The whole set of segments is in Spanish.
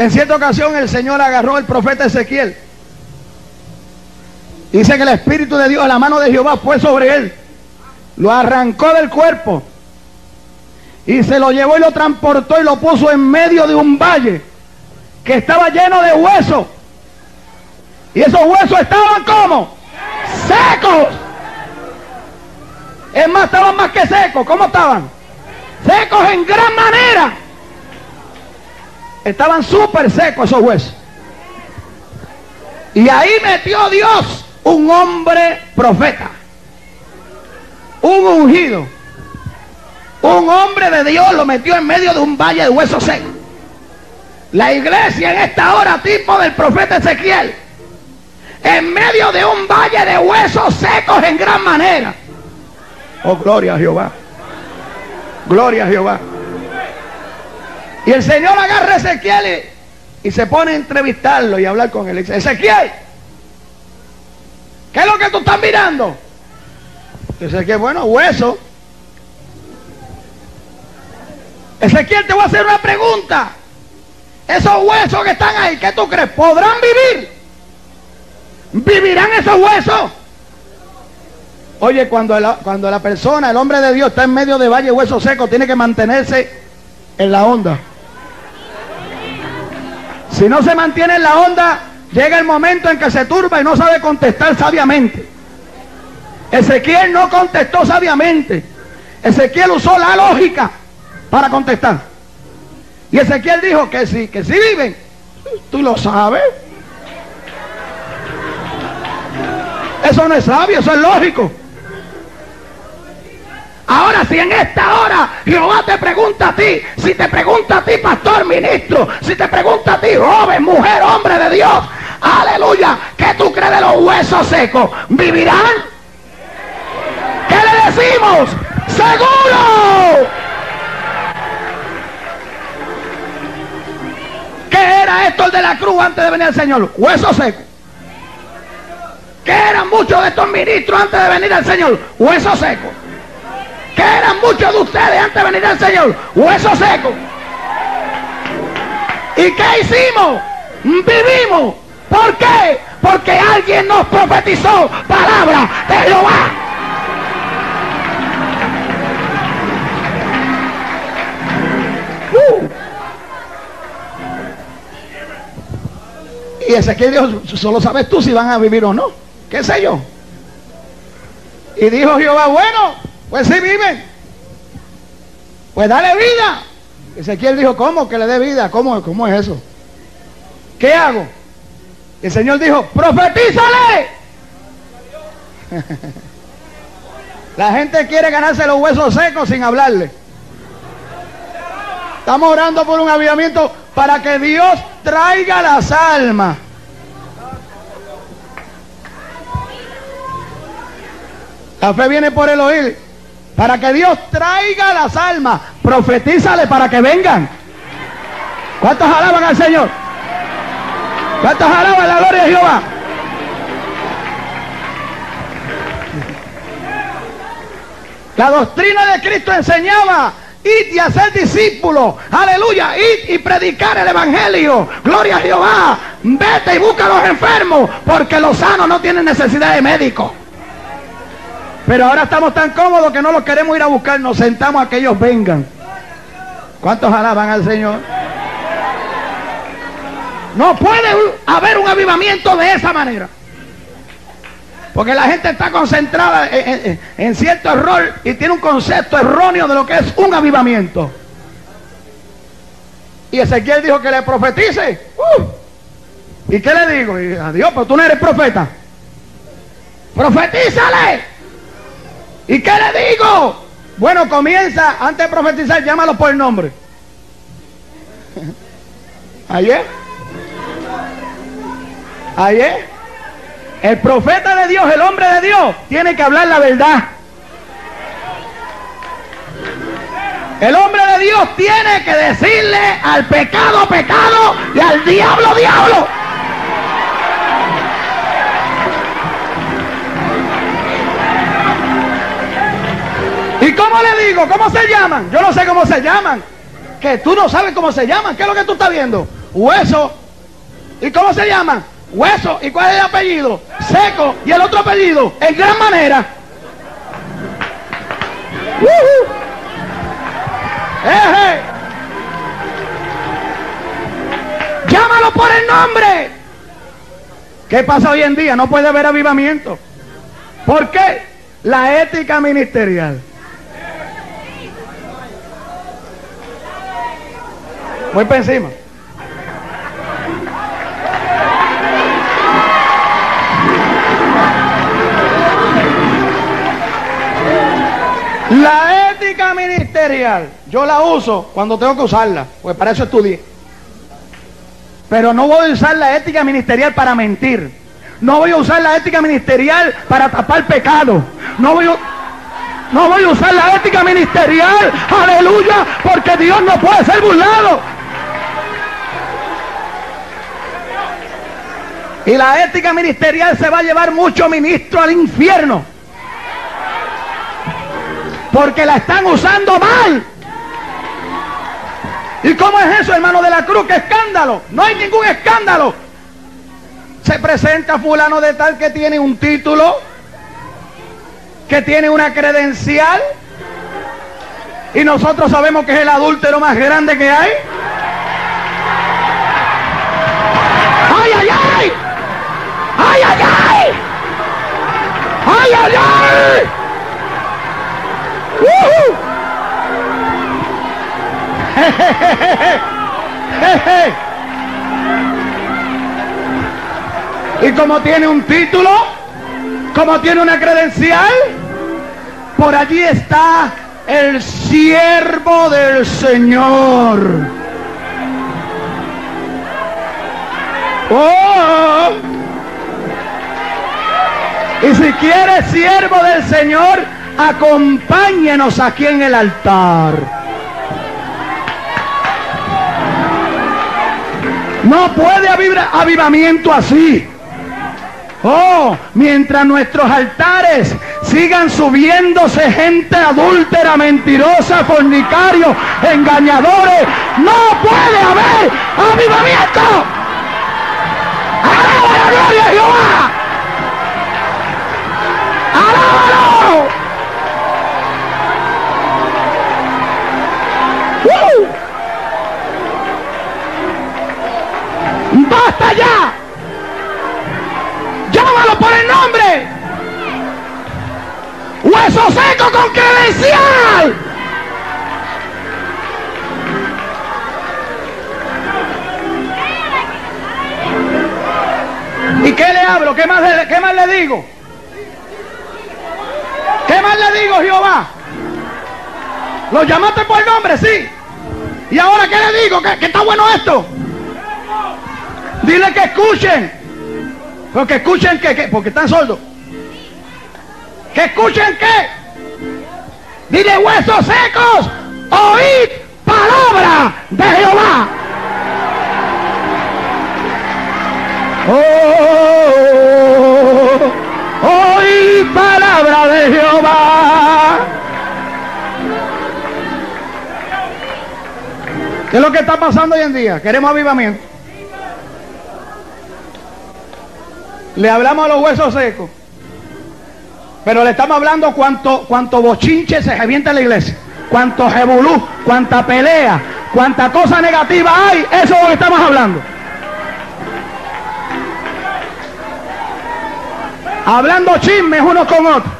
En cierta ocasión el Señor agarró al profeta Ezequiel. Dice que el Espíritu de Dios, la mano de Jehová fue sobre él. Lo arrancó del cuerpo. Y se lo llevó y lo transportó y lo puso en medio de un valle que estaba lleno de huesos. Y esos huesos estaban como secos. Es más, estaban más que secos. ¿Cómo estaban? Secos en gran manera. Estaban súper secos esos huesos. Y ahí metió Dios un hombre profeta. Un ungido. Un hombre de Dios lo metió en medio de un valle de huesos secos. La iglesia en esta hora, tipo del profeta Ezequiel, en medio de un valle de huesos secos en gran manera. Oh, gloria a Jehová. Gloria a Jehová. Y el Señor agarra a Ezequiel y, y se pone a entrevistarlo y a hablar con él. Y Ezequiel, ¿qué es lo que tú estás mirando? Ezequiel, bueno, hueso. Ezequiel, te voy a hacer una pregunta. Esos huesos que están ahí, ¿qué tú crees? ¿Podrán vivir? ¿Vivirán esos huesos? Oye, cuando la, cuando la persona, el hombre de Dios, está en medio de valle de huesos secos, tiene que mantenerse en la onda. Si no se mantiene en la onda, llega el momento en que se turba y no sabe contestar sabiamente. Ezequiel no contestó sabiamente. Ezequiel usó la lógica para contestar. Y Ezequiel dijo que sí, que sí viven. Tú lo sabes. Eso no es sabio, eso es lógico. Ahora, si en esta hora Jehová te pregunta a ti, si te pregunta a ti, pastor, ministro, si te pregunta a ti, joven, mujer, hombre de Dios, aleluya, ¿qué tú crees de los huesos secos? ¿Vivirán? ¿Qué le decimos? ¡Seguro! ¿Qué era esto el de la cruz antes de venir al Señor? Hueso seco. ¿Qué eran muchos de estos ministros antes de venir al Señor? Hueso seco. ¿Qué eran muchos de ustedes antes de venir al Señor? Hueso seco. ¿Y qué hicimos? Vivimos. ¿Por qué? Porque alguien nos profetizó palabra de Jehová. Uh. Y Ezequiel dijo, solo sabes tú si van a vivir o no. ¿Qué sé yo? Y dijo Jehová, bueno, pues sí viven. Pues dale vida. Ezequiel dijo, ¿cómo que le dé vida? ¿Cómo, cómo es eso? ¿Qué hago? El Señor dijo, profetízale. La gente quiere ganarse los huesos secos sin hablarle. Estamos orando por un avivamiento para que Dios traiga las almas. La fe viene por el oír. Para que Dios traiga las almas. Profetízale para que vengan. ¿Cuántos alaban al Señor? ¿Cuántos alaban la gloria de Jehová? La doctrina de Cristo enseñaba ir y hacer discípulos, aleluya, ir y predicar el evangelio, gloria a Jehová, vete y busca a los enfermos, porque los sanos no tienen necesidad de médico. Pero ahora estamos tan cómodos que no los queremos ir a buscar, nos sentamos a que ellos vengan. ¿Cuántos alaban al Señor? No puede haber un avivamiento de esa manera. Porque la gente está concentrada en, cierto error y tiene un concepto erróneo de lo que es un avivamiento. Y Ezequiel dijo que le profetice. Uh, ¿Y qué le digo? Y, Adiós, pero tú no eres profeta. Profetízale. ¿Y qué le digo? Bueno, comienza, antes de profetizar, llámalo por el nombre. ¿Ayer? ¿Ayer? El profeta de Dios, el hombre de Dios, tiene que hablar la verdad. El hombre de Dios tiene que decirle al pecado, pecado y al diablo, diablo. ¿Y cómo le digo? ¿Cómo se llaman? Yo no sé cómo se llaman. Que tú no sabes cómo se llaman. ¿Qué es lo que tú estás viendo? Hueso. ¿Y cómo se llaman? Hueso. ¿Y cuál es el apellido? Seco. ¿Y el otro apellido? En gran manera. ¡Woohoo! ¡Eje! Llámalo por el nombre. ¿Qué pasa hoy en día? No puede haber avivamiento. ¿Por qué? La ética ministerial. Voy para encima. La ética ministerial, yo la uso cuando tengo que usarla, pues para eso estudié. Pero no voy a usar la ética ministerial para mentir. No voy a usar la ética ministerial para tapar pecado. No voy no voy a usar la ética ministerial, aleluya, porque Dios no puede ser burlado. Y la ética ministerial se va a llevar mucho ministro al infierno. Porque la están usando mal. ¿Y cómo es eso, hermano de la cruz? ¿Qué escándalo? No hay ningún escándalo. Se presenta fulano de tal que tiene un título, que tiene una credencial, y nosotros sabemos que es el adúltero más grande que hay. ¡Ay, ay, ay! Y como tiene un título, como tiene una credencial, por allí está el siervo del Señor. Oh. Y si quiere siervo del Señor, acompáñenos aquí en el altar. No puede haber avivamiento así. Oh, mientras nuestros altares sigan subiéndose gente adúltera, mentirosa, fornicarios, engañadores, no puede haber avivamiento. ¡Alaba la gloria! ¡Basta ya! ¡Llámalo por el nombre! ¡Hueso seco con credencial! ¿Y qué le hablo? ¿Qué más le, qué más le digo? ¿Qué más le digo, Jehová? ¿Lo llamaste por nombre? Sí. ¿Y ahora qué le digo? ¿Que, que está bueno esto? Dile que escuchen. Porque escuchen que, que porque están sordos. Que escuchen qué. Dile huesos secos. Oíd palabra de Jehová. Oh, ¿Qué es lo que está pasando hoy en día? Queremos avivamiento. Le hablamos a los huesos secos. Pero le estamos hablando cuánto, cuánto bochinche se revienta en la iglesia. Cuánto jebulú, cuánta pelea, cuánta cosa negativa hay. Eso es lo que estamos hablando. Hablando chismes unos con otros.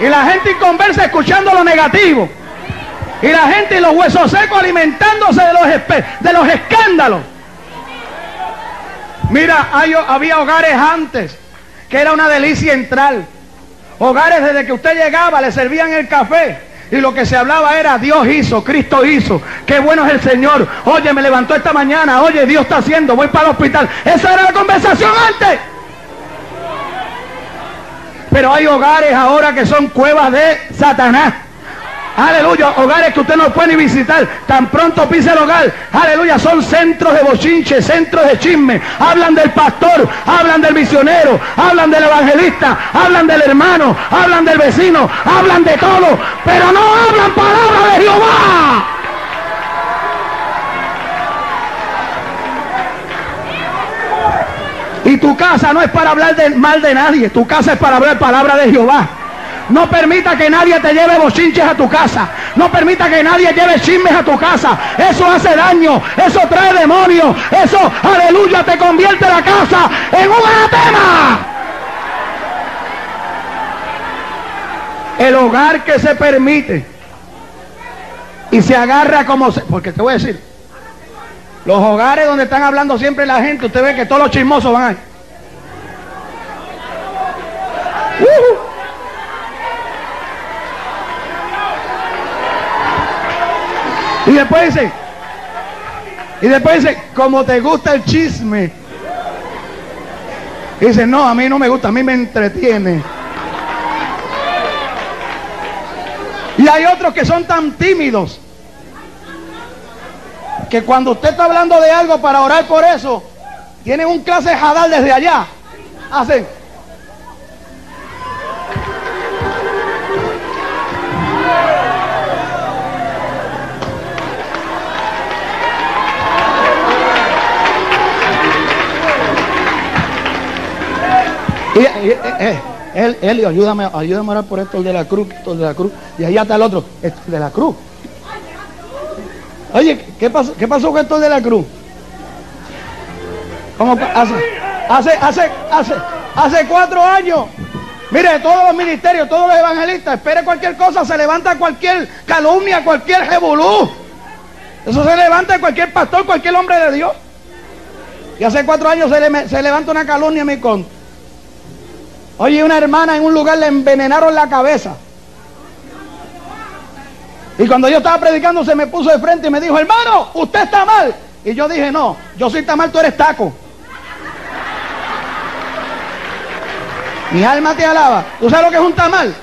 Y la gente conversa escuchando lo negativo. Y la gente y los huesos secos alimentándose de los, de los escándalos. Mira, había hogares antes que era una delicia entrar. Hogares desde que usted llegaba le servían el café. Y lo que se hablaba era Dios hizo, Cristo hizo, qué bueno es el Señor. Oye, me levantó esta mañana, oye, Dios está haciendo, voy para el hospital. Esa era la conversación antes. Pero hay hogares ahora que son cuevas de Satanás. Aleluya, hogares que usted no puede ni visitar. Tan pronto pise el hogar. Aleluya, son centros de bochinche, centros de chisme. Hablan del pastor, hablan del misionero, hablan del evangelista, hablan del hermano, hablan del vecino, hablan de todo. Pero no hablan palabra de Jehová. Tu casa no es para hablar de, mal de nadie, tu casa es para hablar palabra de Jehová. No permita que nadie te lleve bochinches a tu casa. No permita que nadie lleve chismes a tu casa. Eso hace daño. Eso trae demonios. Eso, aleluya, te convierte la casa en un anatema. El hogar que se permite y se agarra como se... Porque te voy a decir, los hogares donde están hablando siempre la gente, usted ve que todos los chismosos van ahí. Y después dice, y después dice, como te gusta el chisme. dice, no, a mí no me gusta, a mí me entretiene. Y hay otros que son tan tímidos que cuando usted está hablando de algo para orar por eso, tienen un clase jadal desde allá. Hacen. Él, él, ayúdame, ayúdame a orar por esto, de la cruz, esto de la cruz. Y allá está el otro, el de la cruz. Oye, ¿qué pasó, qué pasó con esto de la cruz? ¿Cómo hace, hace, hace, hace, hace cuatro años. Mire, todos los ministerios, todos los evangelistas, espere cualquier cosa, se levanta cualquier calumnia, cualquier revolú. Eso se levanta cualquier pastor, cualquier hombre de Dios. Y hace cuatro años se, se levanta una calumnia en mi contra. Oye, una hermana en un lugar le envenenaron la cabeza. Y cuando yo estaba predicando se me puso de frente y me dijo, hermano, usted está mal. Y yo dije, no, yo soy mal, tú eres taco. Mi alma te alaba. ¿Tú sabes lo que es un tamal?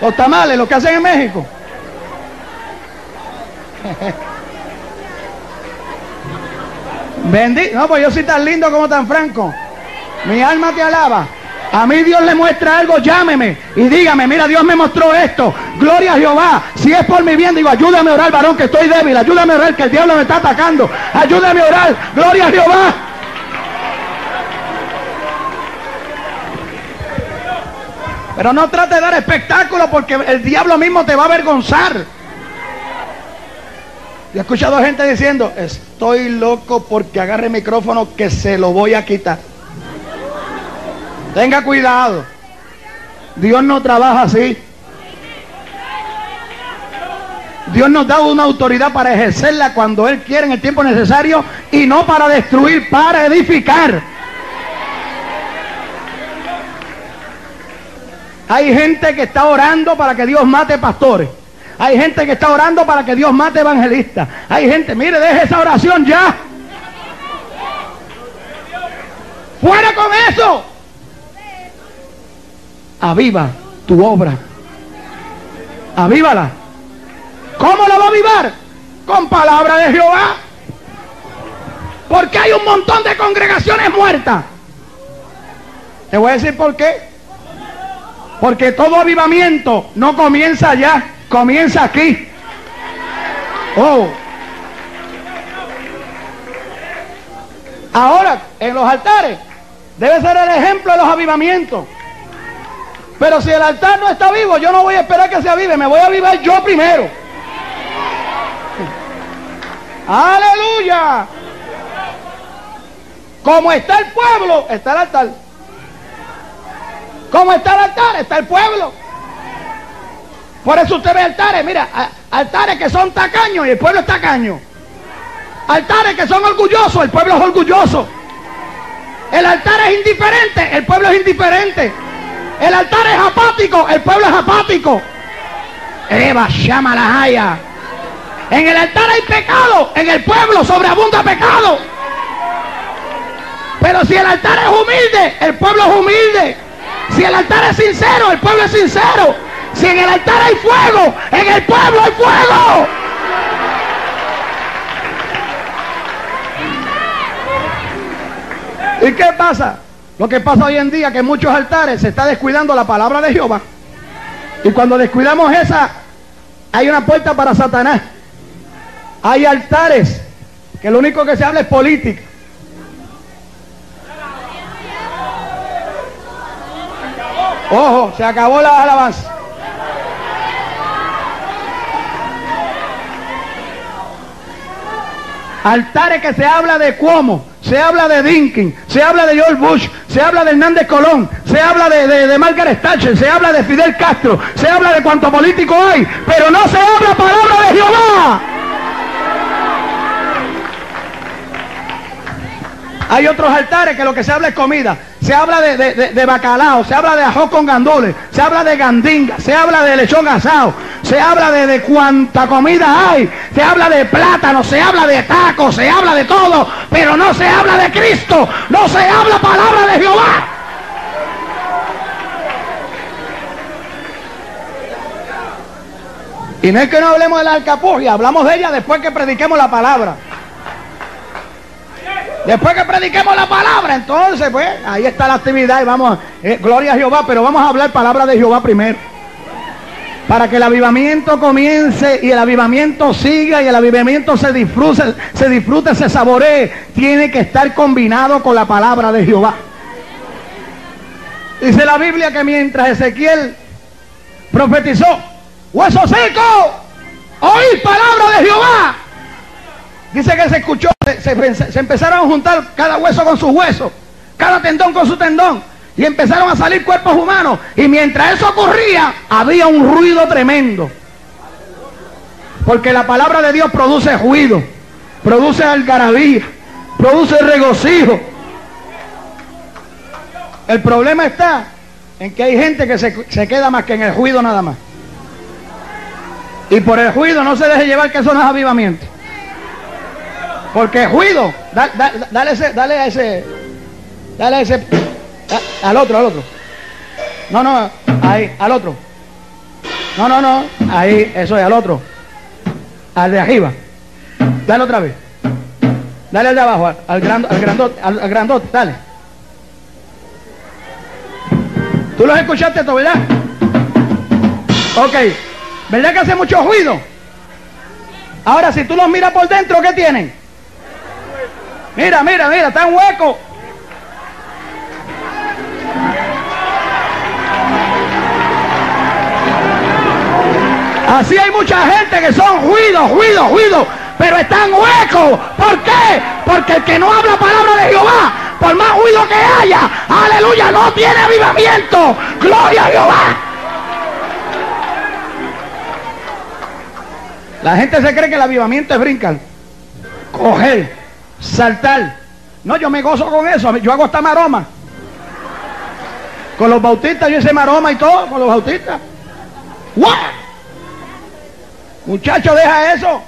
Los tamales, lo que hacen en México. Bendito. No, pues yo soy tan lindo como tan franco. Mi alma te alaba. A mí Dios le muestra algo, llámeme y dígame, mira, Dios me mostró esto. Gloria a Jehová. Si es por mi bien, digo, ayúdame a orar, varón, que estoy débil. Ayúdame a orar, que el diablo me está atacando. Ayúdame a orar. Gloria a Jehová. Pero no trate de dar espectáculo porque el diablo mismo te va a avergonzar. Y he escuchado gente diciendo, estoy loco porque agarre el micrófono que se lo voy a quitar. Tenga cuidado. Dios no trabaja así. Dios nos da una autoridad para ejercerla cuando Él quiere en el tiempo necesario y no para destruir, para edificar. Hay gente que está orando para que Dios mate pastores. Hay gente que está orando para que Dios mate evangelistas. Hay gente, mire, deje esa oración ya. Fuera con eso aviva tu obra. Avívala. ¿Cómo la va a avivar? Con palabra de Jehová. Porque hay un montón de congregaciones muertas. Te voy a decir por qué. Porque todo avivamiento no comienza allá, comienza aquí. Oh. Ahora, en los altares, debe ser el ejemplo de los avivamientos. Pero si el altar no está vivo, yo no voy a esperar que se avive, me voy a avivar yo primero. Aleluya. Como está el pueblo, está el altar. Como está el altar, está el pueblo. Por eso usted ve altares, mira, altares que son tacaños y el pueblo es tacaño. Altares que son orgullosos, el pueblo es orgulloso. El altar es indiferente, el pueblo es indiferente. El altar es apático, el pueblo es apático. Eva llama la haya. En el altar hay pecado, en el pueblo sobreabunda pecado. Pero si el altar es humilde, el pueblo es humilde. Si el altar es sincero, el pueblo es sincero. Si en el altar hay fuego, en el pueblo hay fuego. ¿Y qué pasa? Lo que pasa hoy en día es que en muchos altares se está descuidando la palabra de Jehová. Y cuando descuidamos esa, hay una puerta para Satanás. Hay altares que lo único que se habla es política. Ojo, se acabó la alabanza. Altares que se habla de cómo, se habla de Dinkin, se habla de George Bush, se habla de Hernández Colón, se habla de, de, Margaret Thatcher, se habla de Fidel Castro, se habla de cuánto político hay, pero no se habla palabra de Jehová. Hay otros altares que lo que se habla es comida. Se habla de, bacalao, se habla de ajo con gandules, se habla de gandinga, se habla de lechón asado, se habla de, de cuánta comida hay, se habla de plátano, se habla de tacos, se habla de todo, pero no se habla de Cristo, no se habla palabra de Jehová. Y no es que no hablemos de la alcapugia, hablamos de ella después que prediquemos la palabra. Después que prediquemos la palabra, entonces, pues, ahí está la actividad y vamos, eh, gloria a Jehová, pero vamos a hablar palabra de Jehová primero. Para que el avivamiento comience y el avivamiento siga y el avivamiento se disfrute, se disfrute, se saboree, tiene que estar combinado con la palabra de Jehová. Dice la Biblia que mientras Ezequiel profetizó, hueso seco, oír palabra de Jehová. Dice que se escuchó, se, empezaron a juntar cada hueso con sus huesos, cada tendón con su tendón. Y empezaron a salir cuerpos humanos. Y mientras eso ocurría, había un ruido tremendo. Porque la palabra de Dios produce ruido, produce algarabía, produce regocijo. El problema está en que hay gente que se, se, queda más que en el ruido nada más. Y por el ruido no se deje llevar que eso no es avivamiento. Porque juido, dale, ese, dale a ese, dale a ese, al otro, al otro. No, no, ahí, al otro. No, no, no, ahí, eso es, al otro. Al de arriba. Dale otra vez. Dale al de abajo, al, al, grandote, al, grandote, dale. ¿Tú los escuchaste esto, verdad? Ok. ¿Verdad que hace mucho ruido? Ahora, si tú los miras por dentro, ¿qué tienen? Mira, mira, mira, está en hueco. Así hay mucha gente que son ruidos, ruidos, ruidos, pero están huecos. ¿Por qué? Porque el que no habla palabra de Jehová, por más ruido que haya, aleluya, no tiene avivamiento. Gloria a Jehová. La gente se cree que el avivamiento es brincar, coger, saltar. No, yo me gozo con eso. Yo hago esta maroma. Con los bautistas, yo hice maroma y todo, con los bautistas. ¡Wow! Muchacho, deja eso.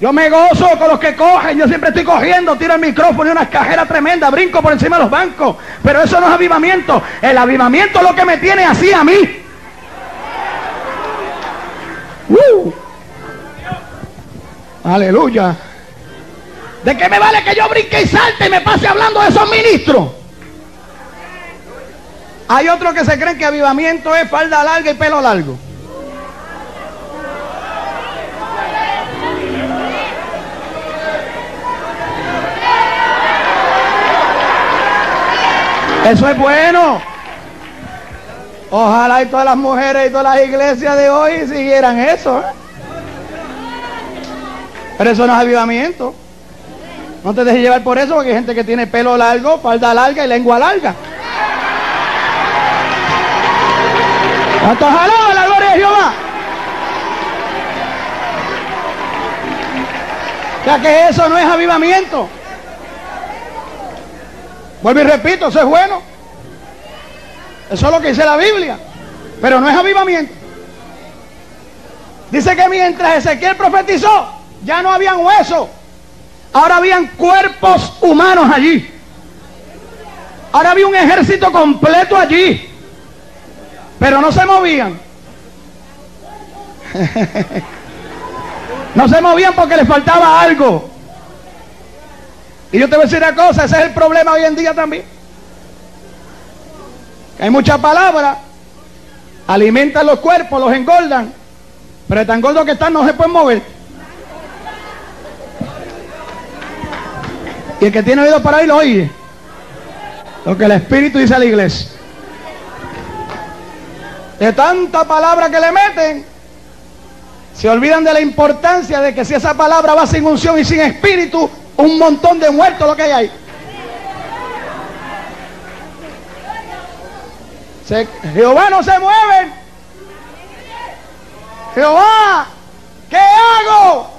Yo me gozo con los que cogen. Yo siempre estoy cogiendo, tiro el micrófono y una cajera tremenda, brinco por encima de los bancos. Pero eso no es avivamiento. El avivamiento es lo que me tiene así a mí. Aleluya. ¿De qué me vale que yo brinque y salte y me pase hablando de esos ministros? Hay otros que se creen que avivamiento es falda larga y pelo largo. Eso es bueno. Ojalá y todas las mujeres y todas las iglesias de hoy siguieran eso. ¿eh? Pero eso no es avivamiento. No te dejes llevar por eso, porque hay gente que tiene pelo largo, falda larga y lengua larga. ¿Cuántos a la gloria de Jehová? Sea que eso no es avivamiento. Vuelvo y repito, eso es bueno. Eso es lo que dice la Biblia. Pero no es avivamiento. Dice que mientras Ezequiel profetizó, ya no habían huesos. Ahora habían cuerpos humanos allí. Ahora había un ejército completo allí. Pero no se movían. no se movían porque les faltaba algo. Y yo te voy a decir una cosa, ese es el problema hoy en día también. Hay muchas palabras, alimentan los cuerpos, los engordan, pero tan gordos que están no se pueden mover. Y el que tiene oído para oír lo oye. Lo que el Espíritu dice a la iglesia. de tanta palabra que le meten, se olvidan de la importancia de que si esa palabra va sin unción y sin espíritu, un montón de muertos lo que hay ahí. Jehová no se mueve. Jehová, ¿qué hago?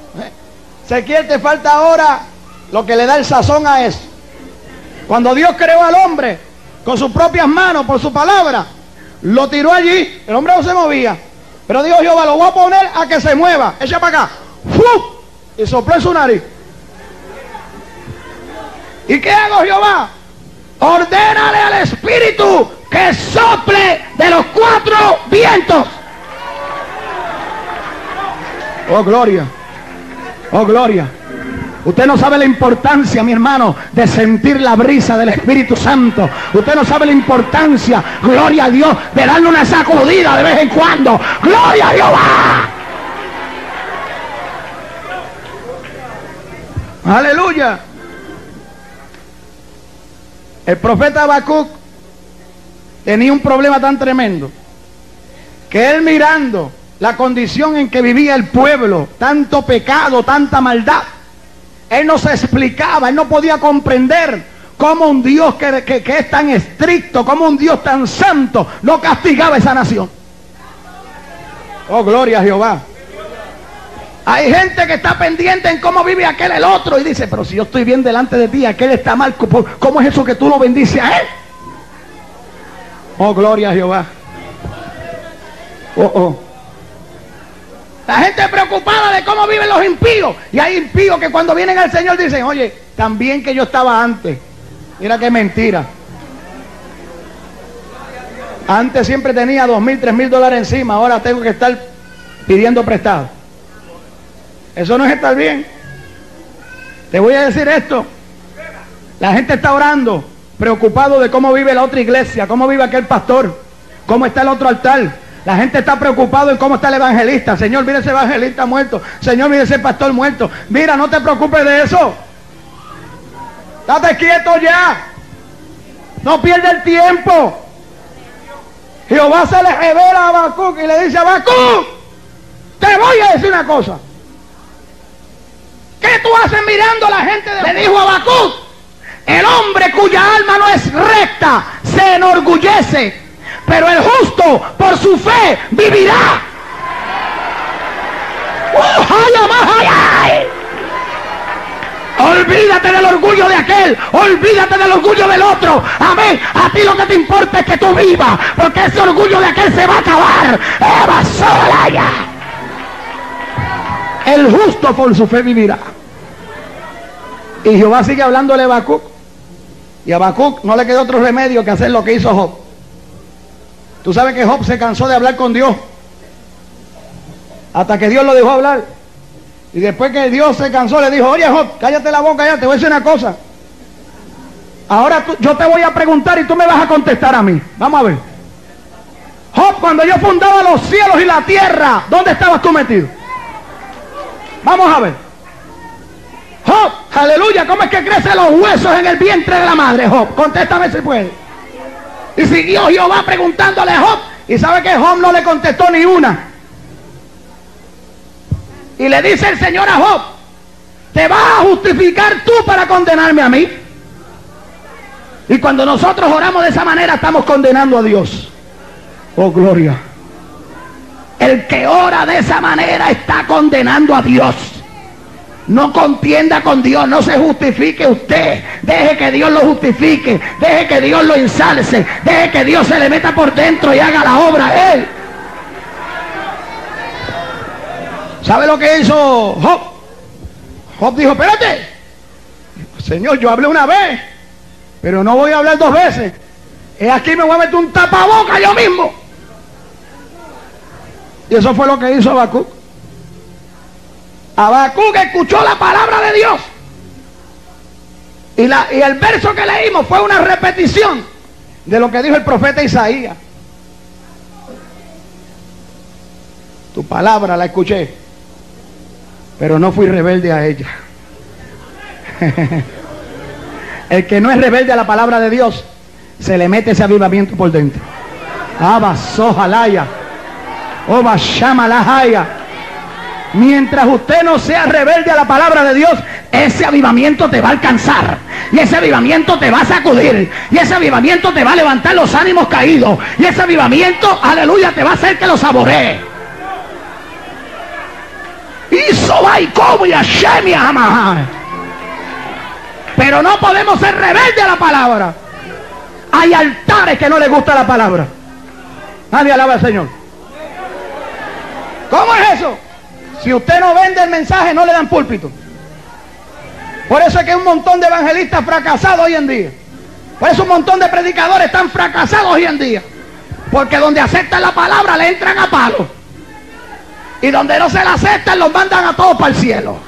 Sequiel te falta ahora lo que le da el sazón a eso. Cuando Dios creó al hombre con sus propias manos, por su palabra, lo tiró allí, el hombre no se movía. Pero dijo Jehová, lo voy a poner a que se mueva. Echa para acá. Y sopló en su nariz. ¿Y qué hago Jehová? Ordénale al Espíritu que sople de los cuatro vientos. Oh, gloria. Oh, gloria. Usted no sabe la importancia, mi hermano, de sentir la brisa del Espíritu Santo. Usted no sabe la importancia, gloria a Dios, de darle una sacudida de vez en cuando. Gloria a Jehová. Aleluya. El profeta Habacuc tenía un problema tan tremendo que él mirando la condición en que vivía el pueblo, tanto pecado, tanta maldad, él no se explicaba, él no podía comprender cómo un Dios que, que es tan estricto, como un Dios tan santo, no castigaba a esa nación. Oh, gloria a Jehová. Hay gente que está pendiente en cómo vive aquel el otro y dice, pero si yo estoy bien delante de ti, aquel está mal, ¿cómo es eso que tú lo bendices a él? Oh, gloria a Jehová. Oh, oh. La gente preocupada de cómo viven los impíos. Y hay impíos que cuando vienen al Señor dicen, oye, también que yo estaba antes. Mira qué mentira. Antes siempre tenía dos mil, tres mil dólares encima. Ahora tengo que estar pidiendo prestado. Eso no es estar bien. Te voy a decir esto. La gente está orando preocupado de cómo vive la otra iglesia, cómo vive aquel pastor, cómo está el otro altar. La gente está preocupado en cómo está el evangelista. Señor, mire ese evangelista muerto. Señor, mire ese pastor muerto. Mira, no te preocupes de eso. Date quieto ya. No pierda el tiempo. Jehová se le revela a Habacuc y le dice a Habacuc, te voy a decir una cosa. ¿Qué tú haces mirando a la gente? De... Le dijo a Habacuc, el hombre cuya alma no es recta se enorgullece, pero el justo por su fe vivirá. Olvídate del orgullo de aquel, olvídate del orgullo del otro. Amén. A ti lo que te importa es que tú vivas, porque ese orgullo de aquel se va a acabar. Eva sola ya. El justo por su fe vivirá. Y Jehová sigue hablando a Habacuc. Y a Habacuc no le quedó otro remedio que hacer lo que hizo Job. Tú sabes que Job se cansó de hablar con Dios. Hasta que Dios lo dejó hablar. Y después que Dios se cansó, le dijo, oye Job, cállate la boca ya, te voy a decir una cosa. Ahora yo te voy a preguntar y tú me vas a contestar a mí. Vamos a ver. Job, cuando yo fundaba los cielos y la tierra, ¿dónde estabas tú metido? Vamos a ver. Job, aleluya, ¿cómo es que crecen los huesos en el vientre de la madre, Job? Contéstame si puede. Y siguió Jehová preguntándole a Job. Y sabe que Job no le contestó ni una. Y le dice el Señor a Job, ¿te vas a justificar tú para condenarme a mí? Y cuando nosotros oramos de esa manera estamos condenando a Dios. Oh, gloria. El que ora de esa manera está condenando a Dios. No contienda con Dios, no se justifique usted. Deje que Dios lo justifique, deje que Dios lo ensalce, deje que Dios se le meta por dentro y haga la obra él. ¿Sabe lo que hizo Job? Job dijo, espérate, Señor, yo hablé una vez, pero no voy a hablar dos veces. Es aquí me voy a meter un tapaboca yo mismo. Y eso fue lo que hizo Habacuc. Habacuc escuchó la palabra de Dios. Y, la, y el verso que leímos fue una repetición de lo que dijo el profeta Isaías. Tu palabra la escuché, pero no fui rebelde a ella. el que no es rebelde a la palabra de Dios, se le mete ese avivamiento por dentro. Abasojalaya. Obashamalahaya. Mientras usted no sea rebelde a la palabra de Dios, ese avivamiento te va a alcanzar. Y ese avivamiento te va a sacudir. Y ese avivamiento te va a levantar los ánimos caídos. Y ese avivamiento, aleluya, te va a hacer que lo saboree. Hizo como y Pero no podemos ser rebeldes a la palabra. Hay altares que no les gusta la palabra. Nadie alaba al Señor. ¿Cómo es eso? Si usted no vende el mensaje, no le dan púlpito. Por eso es que hay un montón de evangelistas fracasados hoy en día. Por eso un montón de predicadores están fracasados hoy en día. Porque donde aceptan la palabra le entran a palo. Y donde no se la aceptan los mandan a todos para el cielo.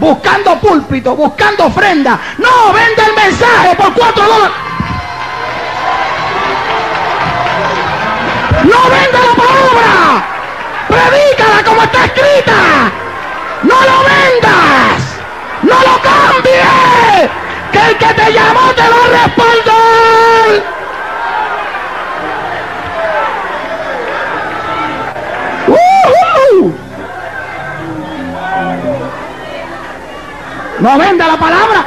Buscando púlpito, buscando ofrenda. No, vende el mensaje por cuatro dólares. No vende la palabra. Predícala como está escrita. No lo vendas. No lo cambies. Que el que te llamó te va a respaldar. No venda la palabra.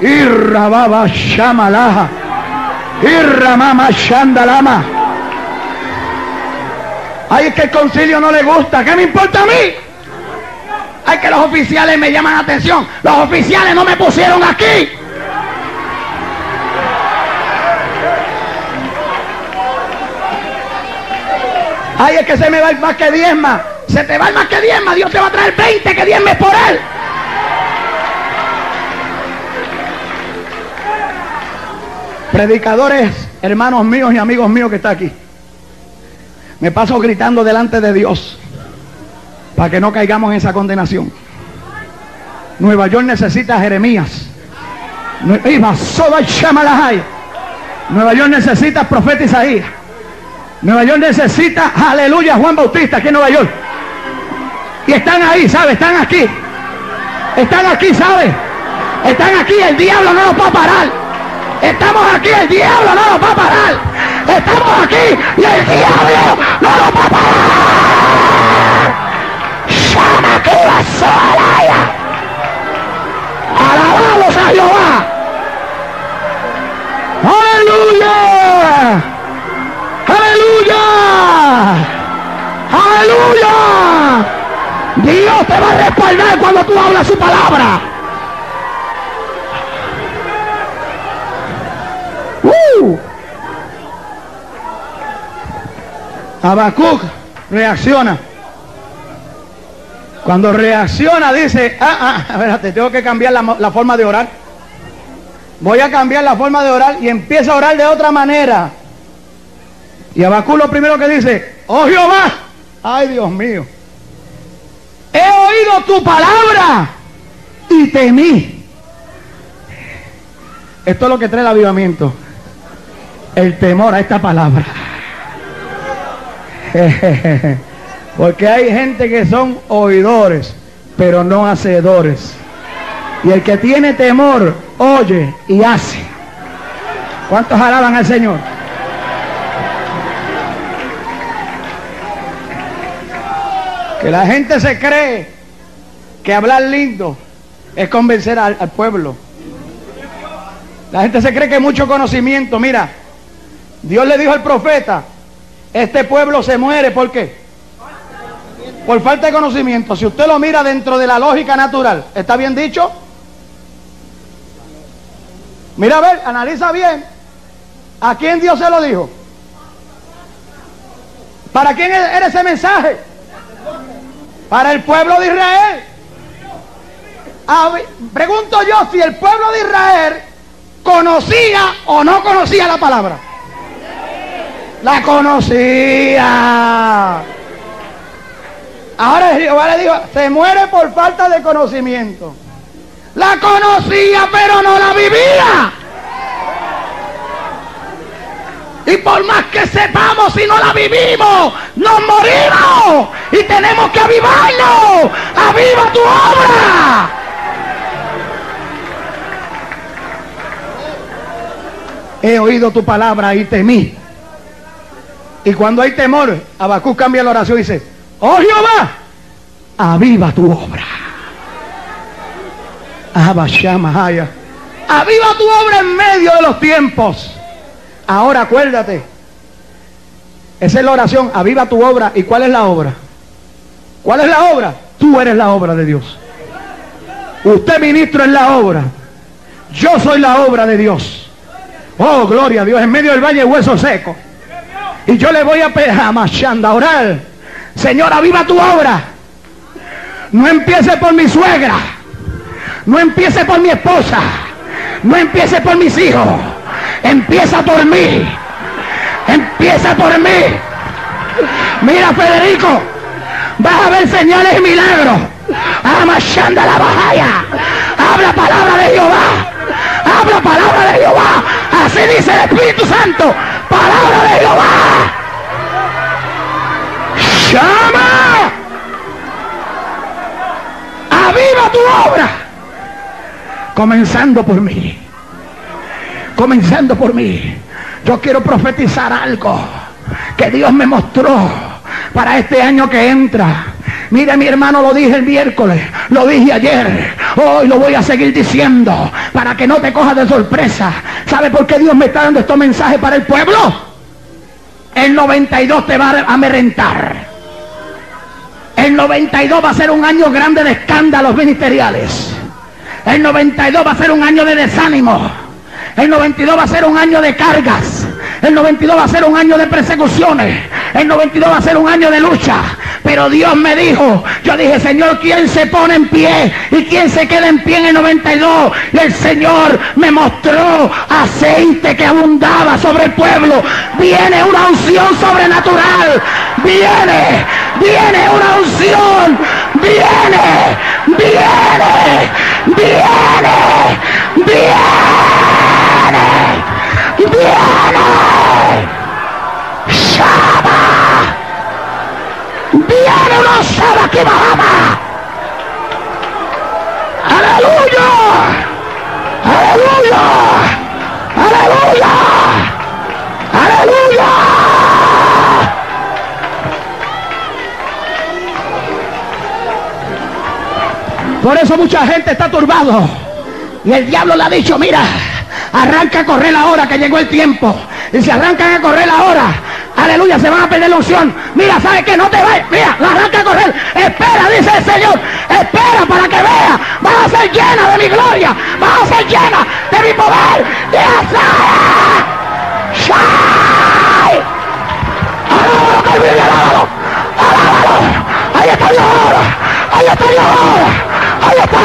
Irra baba shamalaja. Irra mama shandalama. Ay, es que el concilio no le gusta. ¿Qué me importa a mí? Ay, que los oficiales me llaman la atención. Los oficiales no me pusieron aquí. Ay, es que se me va más que diezma. Se te va el más que diezma. Dios te va a traer 20 que diezmes por él. Predicadores, hermanos míos y amigos míos que está aquí. Me paso gritando delante de Dios para que no caigamos en esa condenación. Nueva York necesita Jeremías. Nueva York necesita profeta Isaías. Nueva York necesita, aleluya, Juan Bautista aquí en Nueva York. Y están ahí, ¿sabe? Están aquí. Están aquí, ¿sabe? Están aquí, el diablo no los va a parar. Estamos aquí, el diablo no nos va a parar. Estamos aquí y el diablo no nos va a parar. Llama que sola. Alabamos a Jehová. Aleluya. Aleluya. Aleluya. Dios te va a respaldar cuando tú hablas su palabra. Habacuc reacciona. Cuando reacciona dice, ah, ah, espérate, tengo que cambiar la, forma de orar. Voy a cambiar la forma de orar y empieza a orar de otra manera. Y Habacuc lo primero que dice, oh Jehová, ay Dios mío, he oído tu palabra y temí. Esto es lo que trae el avivamiento. El temor a esta palabra. Porque hay gente que son oidores, pero no hacedores. Y el que tiene temor, oye y hace. ¿Cuántos alaban al Señor? Que la gente se cree que hablar lindo es convencer al, al pueblo. La gente se cree que mucho conocimiento. Mira, Dios le dijo al profeta, este pueblo se muere, ¿por qué? Por falta de conocimiento. Si usted lo mira dentro de la lógica natural, ¿está bien dicho? Mira a ver, analiza bien. ¿A quién Dios se lo dijo? ¿Para quién era ese mensaje? Para el pueblo de Israel. pregunto yo si el pueblo de Israel conocía o no conocía la palabra. La conocía. Ahora Jehová le dijo, se muere por falta de conocimiento. La conocía, pero no la vivía. Y por más que sepamos si no la vivimos, nos morimos. Y tenemos que avivarnos. Aviva tu obra. He oído tu palabra y temí. Y cuando hay temor, Abacú cambia la oración y dice, oh Jehová, aviva tu obra. Abashamahaya. Aviva tu obra en medio de los tiempos. Ahora acuérdate. Esa es la oración. Aviva tu obra. ¿Y cuál es la obra? ¿Cuál es la obra? Tú eres la obra de Dios. Usted ministro es la obra. Yo soy la obra de Dios. Oh, gloria a Dios. En medio del valle hueso seco. Y yo le voy a pedir a orar. Señor, aviva tu obra. No empiece por mi suegra. No empiece por mi esposa. No empiece por mis hijos. Empieza por mí. Empieza por mí. Mira, Federico. Vas a ver señales y milagros. Amashanda la bajaya. Habla palabra de Jehová. Habla palabra de Jehová. Así dice el Espíritu Santo. Palabra de Jehová. Llama. Aviva tu obra. Comenzando por mí. Comenzando por mí. Yo quiero profetizar algo que Dios me mostró para este año que entra. Mire mi hermano, lo dije el miércoles, lo dije ayer, hoy lo voy a seguir diciendo para que no te cojas de sorpresa. ¿Sabe por qué Dios me está dando estos mensajes para el pueblo? El 92 te va a merentar. El 92 va a ser un año grande de escándalos ministeriales. El 92 va a ser un año de desánimo. El 92 va a ser un año de cargas. El 92 va a ser un año de persecuciones. El 92 va a ser un año de lucha. Pero Dios me dijo, yo dije, Señor, ¿quién se pone en pie? ¿Y quién se queda en pie en el 92? Y el Señor me mostró aceite que abundaba sobre el pueblo. Viene una unción sobrenatural. Viene, viene una unción. Viene, viene, viene, viene, viene. Shama. Viene una Shama que bajaba. Aleluya. Aleluya. Aleluya. Aleluya. Por eso mucha gente está turbado. Y el diablo le ha dicho, mira, arranca a correr ahora que llegó el tiempo. Y si arrancan a correr ahora, aleluya, se van a perder la unción. Mira, ¿sabes que No te vayas. Mira, la arranca a correr. Espera, dice el Señor. Espera para que vea. Vas a ser llena de mi gloria. Vas a ser llena de mi poder. ¡Shai! ¡Alábalo. ¡Ahí está Dios! ¡Ahí está Dios! ¡Ahí está!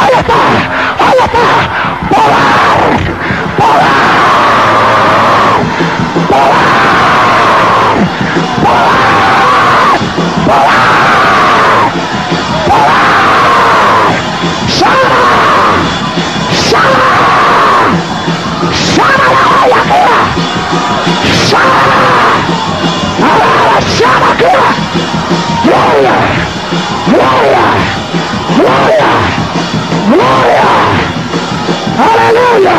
¡Ahí está! ¡Ahí está! ¡Poder! ¡Poder! ¡Poder! ¡Poder! ¡Poder! ¡Poder! ¡Shama! ¡Shama! ¡Shama la vaya aquí! ¡Shama! ¡Ahora llama aquí! ¡Gloria! ¡Gloria! ¡Aleluya!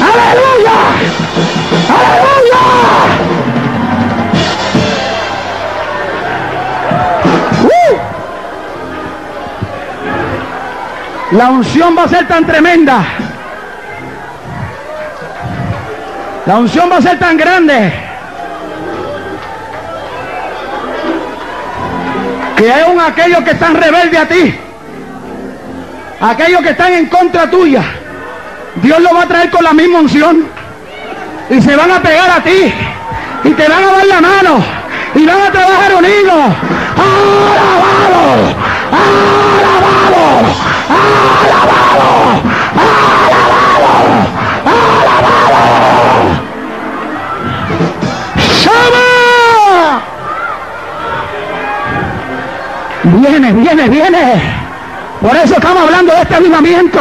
¡Aleluya! ¡Aleluya! La unción va a ser tan tremenda. La unción va a ser tan grande. Que aún aquellos que están rebeldes a ti, aquellos que están en contra tuya, Dios lo va a traer con la misma unción. Y se van a pegar a ti. Y te van a dar la mano. Y van a trabajar unidos. ¡Alabado! ¡Alabado! ¡Alabado! ¡Alabado! ¡Alabado! ¡Shama! Viene, viene, viene. Por eso estamos hablando de este avivamiento.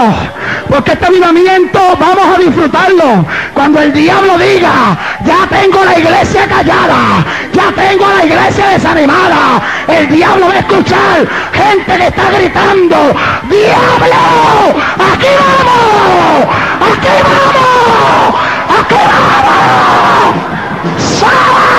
Porque este avivamiento vamos a disfrutarlo. Cuando el diablo diga, ya tengo la iglesia callada, ya tengo la iglesia desanimada, el diablo va a escuchar gente que está gritando, diablo, aquí vamos, aquí vamos, aquí vamos. ¡Sal!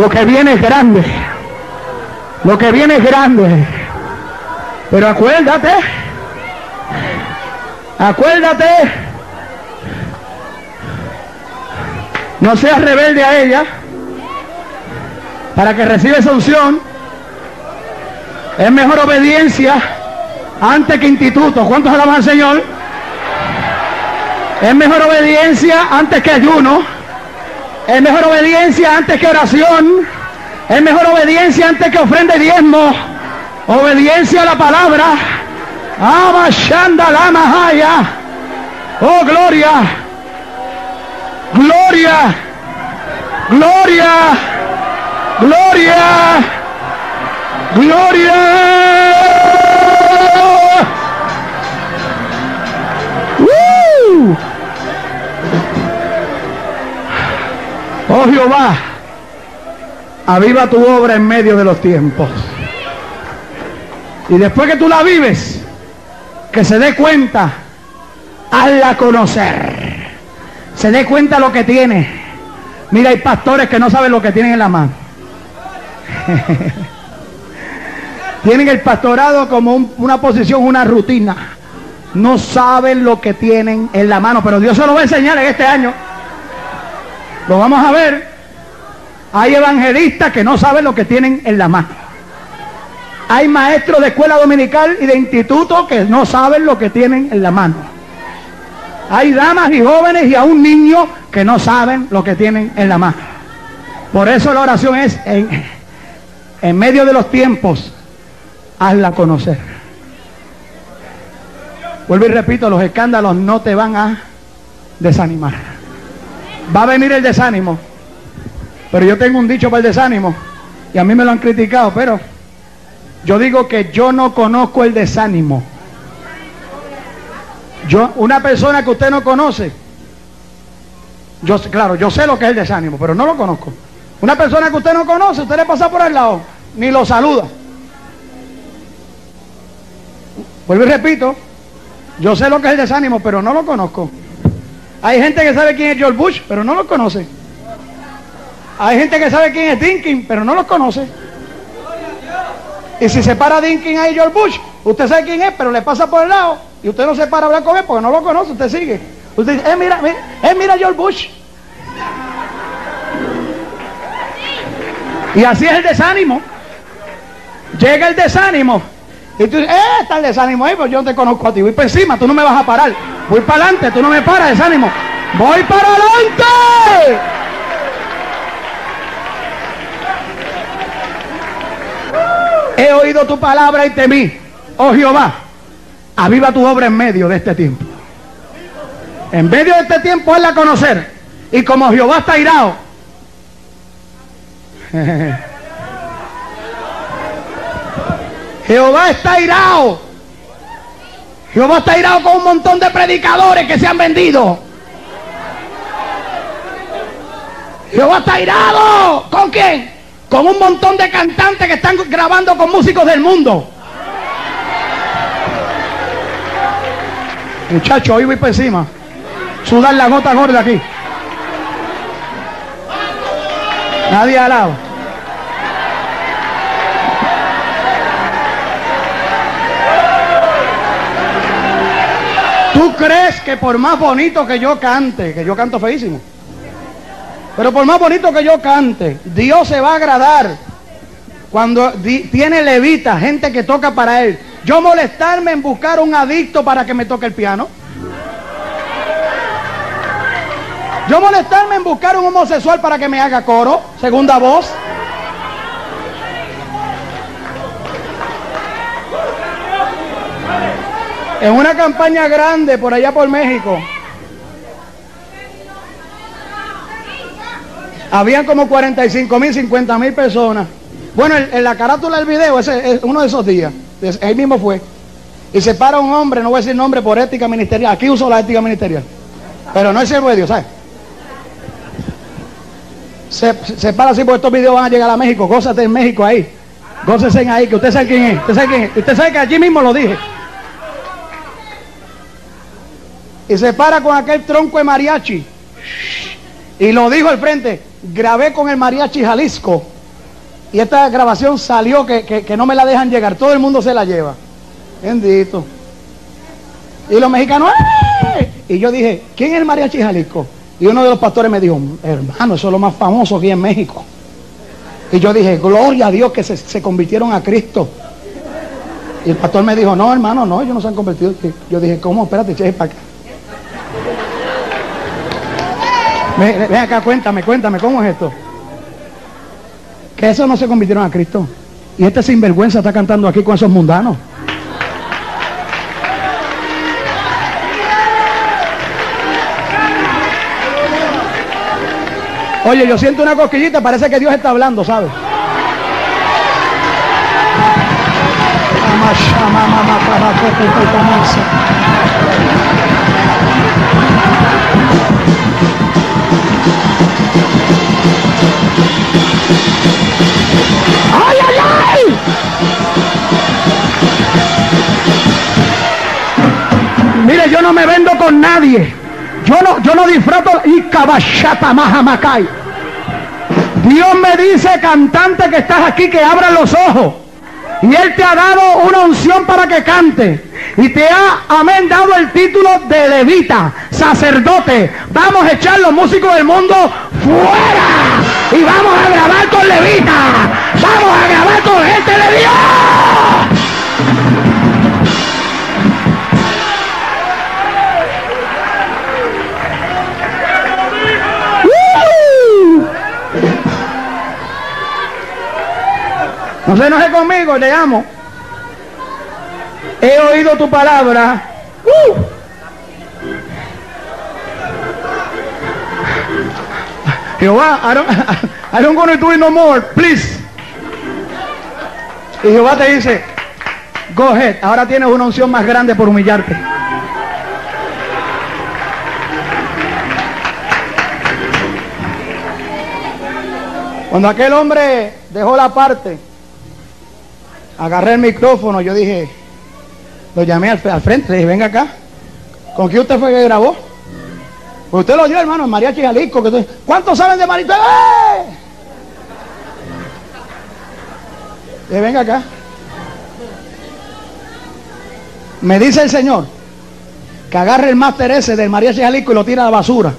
Lo que viene es grande. Lo que viene es grande. Pero acuérdate. Acuérdate. No seas rebelde a ella. Para que reciba esa unción. Es mejor obediencia antes que instituto. ¿Cuántos alaban al Señor? Es mejor obediencia antes que ayuno. Es mejor obediencia antes que oración. Es mejor obediencia antes que ofrenda y diezmo. Obediencia a la palabra. Abashanda la mahaya. Oh, gloria. Gloria. Gloria. Gloria. Gloria. Oh Jehová, aviva tu obra en medio de los tiempos. Y después que tú la vives, que se dé cuenta, hazla conocer. Se dé cuenta lo que tiene. Mira, hay pastores que no saben lo que tienen en la mano. tienen el pastorado como un- una posición, una rutina. No saben lo que tienen en la mano, pero Dios se lo va a enseñar en este año. Lo vamos a ver. Hay evangelistas que no saben lo que tienen en la mano. Hay maestros de escuela dominical y de instituto que no saben lo que tienen en la mano. Hay damas y jóvenes y aún niños que no saben lo que tienen en la mano. Por eso la oración es en, en medio de los tiempos, hazla conocer. Vuelvo y repito, los escándalos no te van a desanimar. Va a venir el desánimo. Pero yo tengo un dicho para el desánimo. Y a mí me lo han criticado, pero yo digo que yo no conozco el desánimo. Yo, una persona que usted no conoce, yo claro, yo sé lo que es el desánimo, pero no lo conozco. Una persona que usted no conoce, usted le pasa por el lado, ni lo saluda. Vuelvo y repito, yo sé lo que es el desánimo, pero no lo conozco. Hay gente que sabe quién es George Bush, pero no lo conoce. Hay gente que sabe quién es Dinkin, pero no lo conoce. Y si se para Dinkin ahí George Bush, usted sabe quién es, pero le pasa por el lado y usted no se para a hablar con él porque no lo conoce, usted sigue. Usted dice, eh, mira, mira, eh, mira George Bush. Y así es el desánimo. Llega el desánimo. Y tú dices, eh, el desánimo ahí, pues yo te conozco a ti. Voy para encima, tú no me vas a parar. Voy para adelante, tú no me paras, desánimo. Voy para adelante. He oído tu palabra y temí. Oh Jehová, aviva tu obra en medio de este tiempo. En medio de este tiempo hazla conocer. Y como Jehová está irado. Jehová está irado. Jehová está irado con un montón de predicadores que se han vendido. Jehová está irado. ¿Con quién? Con un montón de cantantes que están grabando con músicos del mundo. Muchachos, hoy voy para encima. Sudar la gota gorda aquí. Nadie al lado. Crees que por más bonito que yo cante, que yo canto feísimo, pero por más bonito que yo cante, Dios se va a agradar cuando tiene levita, gente que toca para él. Yo molestarme en buscar un adicto para que me toque el piano. Yo molestarme en buscar un homosexual para que me haga coro, segunda voz. En una campaña grande por allá por México. Habían como 45 mil, 50 mil personas. Bueno, en, en la carátula del video, ese es uno de esos días. Él mismo fue. Y se para un hombre, no voy a decir nombre por ética ministerial. Aquí uso la ética ministerial. Pero no es el Dios, ¿sabes? Se, se para así porque estos videos van a llegar a México. Gózate en México ahí. Gócese ahí, que usted sabe quién es. Usted sabe quién es. Usted sabe que allí mismo lo dije. Y se para con aquel tronco de mariachi. Y lo dijo al frente. grabé con el Mariachi Jalisco y esta grabación salió que, que- que no me la dejan llegar. Todo el mundo se la lleva. Bendito. Y los mexicanos, ¡eh! Y yo dije, ¿quién es el Mariachi Jalisco? Y uno de los pastores me dijo, hermano, eso es lo más famoso aquí en México. Y yo dije, gloria a Dios que se, se convirtieron a Cristo. Y el pastor me dijo, no, hermano, no, ellos no se han convertido. Yo dije, ¿cómo? Espérate, che, para acá. Ven, acá, cuéntame, cuéntame, ¿cómo es esto? Que esos no se convirtieron a Cristo. Y este sinvergüenza está cantando aquí con esos mundanos. Oye, yo siento una cosquillita, parece que Dios está hablando, ¿sabes? ¡Ay, ay, ay! Mire, yo no me vendo con nadie. Yo no, yo no disfruto y cabachata mahamacay. Dios me dice, cantante que estás aquí, que abra los ojos. Y Él te ha dado una unción para que cante. Y te ha, amén, dado el título de levita, sacerdote. Vamos a echar los músicos del mundo fuera. Y vamos a grabar con levita. Vamos a grabar con gente de Dios. No se enoje conmigo, te amo. He oído tu palabra. ¡Uh! Jehová, I don't, I don't gonna do it no more, please. Y Jehová te dice, go ahead, ahora tienes una unción más grande por humillarte. Cuando aquel hombre dejó la parte, agarré el micrófono, yo dije, lo llamé al, frente, le dije, venga acá. ¿Con quién usted fue que grabó? Pues usted lo dio, hermano, Mariachi Jalisco. ¿Cuántos saben de Mariachi? ¡Eh! Dije, venga acá. Me dice el Señor que agarre el máster ese del Mariachi Jalisco y lo tira a la basura.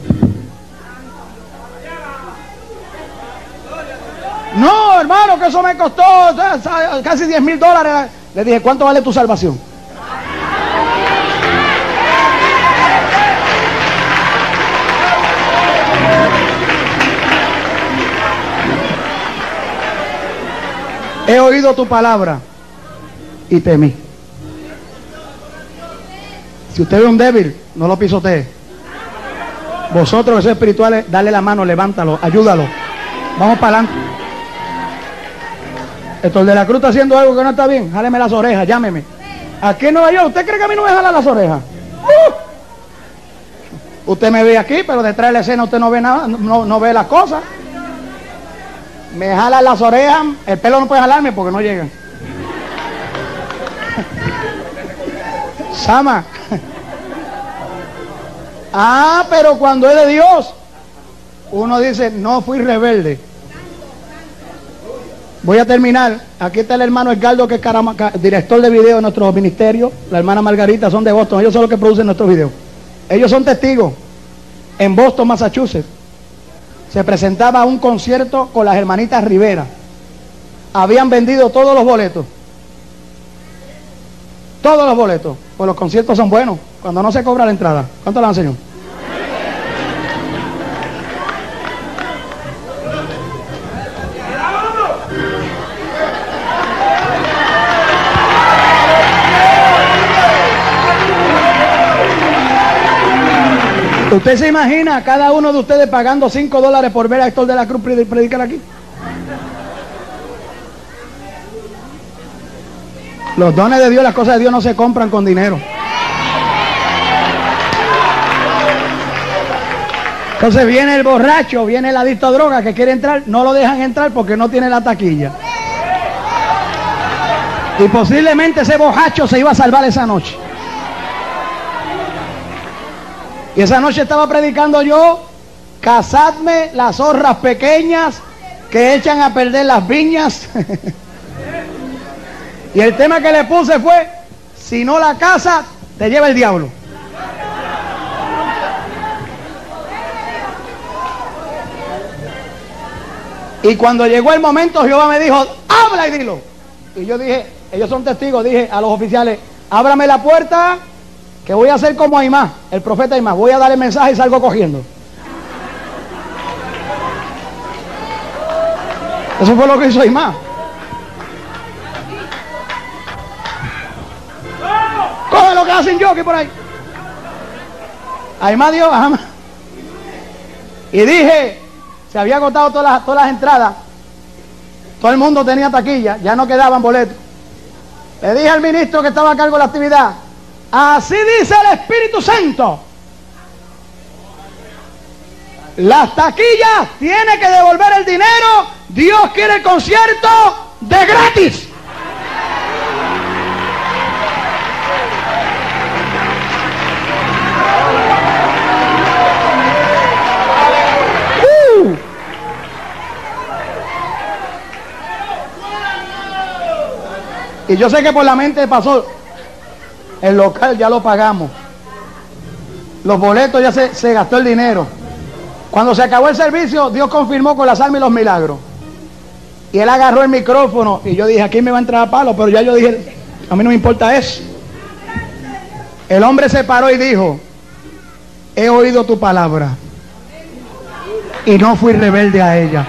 No, hermano, que eso me costó casi 10 mil dólares. Le dije, ¿cuánto vale tu salvación? He oído tu palabra y temí. Si usted ve un débil, no lo pisotee. Vosotros que sois espirituales, dale la mano, levántalo, ayúdalo. Vamos para adelante. Esto de la cruz está haciendo algo que no está bien. Jáleme las orejas, llámeme. Aquí en Nueva York, ¿usted cree que a mí no me jalan las orejas? ¡Uh! Usted me ve aquí, pero detrás de la escena usted no ve nada, no, no ve las cosas. Me jalan las orejas, el pelo no puede jalarme porque no llega. Sama. Ah, pero cuando es de Dios, uno dice, no fui rebelde. Voy a terminar. Aquí está el hermano Edgardo, que es director de video de nuestro ministerio. La hermana Margarita son de Boston. Ellos son los que producen nuestros videos. Ellos son testigos. En Boston, Massachusetts, se presentaba un concierto con las hermanitas Rivera. Habían vendido todos los boletos. Todos los boletos. Pues los conciertos son buenos. Cuando no se cobra la entrada. ¿Cuánto le dan, señor? ¿Usted se imagina a cada uno de ustedes pagando 5 dólares por ver a Héctor de la Cruz predi- predicar aquí? Los dones de Dios, las cosas de Dios no se compran con dinero. Entonces viene el borracho, viene el adicto a droga que quiere entrar, no lo dejan entrar porque no tiene la taquilla. Y posiblemente ese borracho se iba a salvar esa noche. Y esa noche estaba predicando yo cazadme las zorras pequeñas que echan a perder las viñas. y el tema que le puse fue, si no la casa, te lleva el diablo. Y cuando llegó el momento, Jehová me dijo, habla y dilo. Y yo dije, ellos son testigos, dije a los oficiales, ábrame la puerta, que voy a hacer como Aymá, el profeta Aymá, voy a dar el mensaje y salgo cogiendo. Eso fue lo que hizo Aymá. Coge lo que hacen yo aquí por ahí. Aymá dio, ajá. Y dije, se había agotado todas las, todas las entradas. Todo el mundo tenía taquilla, ya no quedaban boletos. Le dije al ministro que estaba a cargo de la actividad, así dice el Espíritu Santo. Las taquillas tiene que devolver el dinero. Dios quiere el concierto de gratis. Uh. Y yo sé que por la mente pasó, el local ya lo pagamos. Los boletos ya se, se gastó el dinero. Cuando se acabó el servicio, Dios confirmó con la salma y los milagros. Y él agarró el micrófono y yo dije, aquí me va a entrar a palo, pero ya yo dije, a mí no me importa eso. El hombre se paró y dijo, he oído tu palabra y no fui rebelde a ella.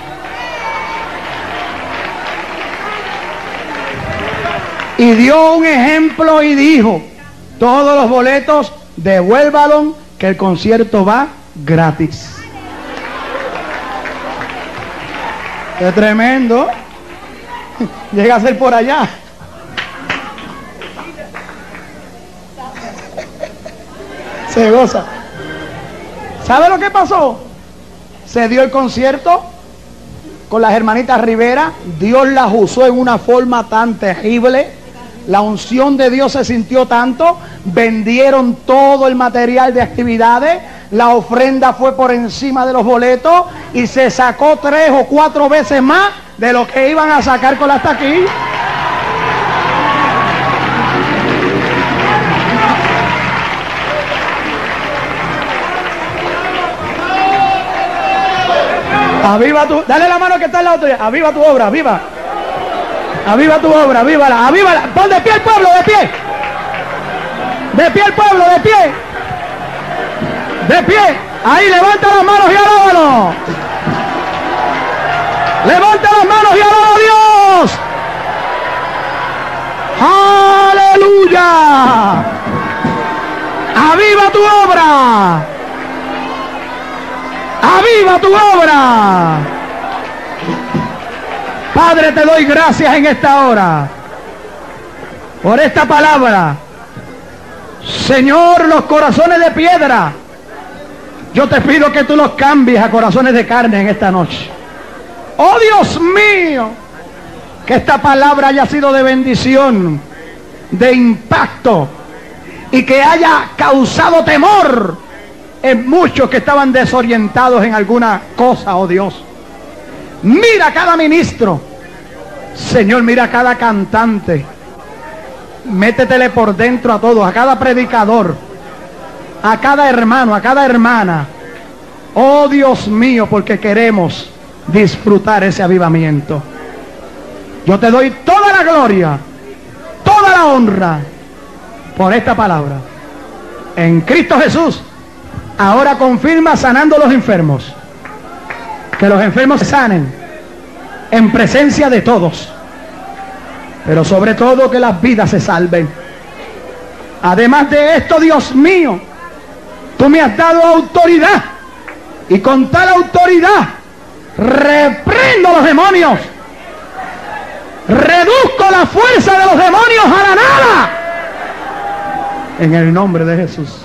Y dio un ejemplo y dijo, todos los boletos devuélvalos que el concierto va gratis. Qué tremendo. Llega a ser por allá. Se goza. ¿Sabe lo que pasó? Se dio el concierto con las hermanitas Rivera. Dios las usó en una forma tan terrible. La unción de Dios se sintió tanto. Vendieron todo el material de actividades. La ofrenda fue por encima de los boletos y se sacó tres o cuatro veces más de lo que iban a sacar con las taquillas. Aviva tu, dale la mano que está en la otra. Aviva tu obra, aviva. Aviva tu obra, avívala, avívala. Pon de pie el pueblo, de pie. De pie el pueblo, de pie. De pie. Ahí levanta las manos y alábalo. Levanta las manos y alaba a Dios. Aleluya. Aviva tu obra. Aviva tu obra. Padre, te doy gracias en esta hora por esta palabra. Señor, los corazones de piedra, yo te pido que tú los cambies a corazones de carne en esta noche. Oh Dios mío, que esta palabra haya sido de bendición, de impacto y que haya causado temor en muchos que estaban desorientados en alguna cosa, oh Dios. Mira a cada ministro. Señor, mira a cada cantante. Métetele por dentro a todos, a cada predicador, a cada hermano, a cada hermana. Oh Dios mío, porque queremos disfrutar ese avivamiento. Yo te doy toda la gloria, toda la honra por esta palabra. En Cristo Jesús, ahora confirma sanando los enfermos. Que los enfermos se sanen en presencia de todos. Pero sobre todo que las vidas se salven. Además de esto, Dios mío, tú me has dado autoridad. Y con tal autoridad reprendo a los demonios. Reduzco la fuerza de los demonios a la nada. En el nombre de Jesús.